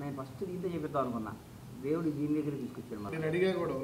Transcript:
నేను ఫస్ట్ గీత చేపిద్దాం అనుకున్నా. దేవుడు దీని దగ్గర తీసుకొచ్చాడు నేను అడిగా కూడా.